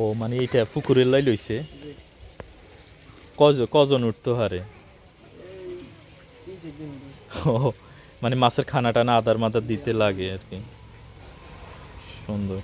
ও মানে এটা পুকুরের লাই লইছে? কজন কজন উঠতো হারে? ও মানে মাছের খানা টানা আদার মাদার দিতে লাগে আর কি। সুন্দর।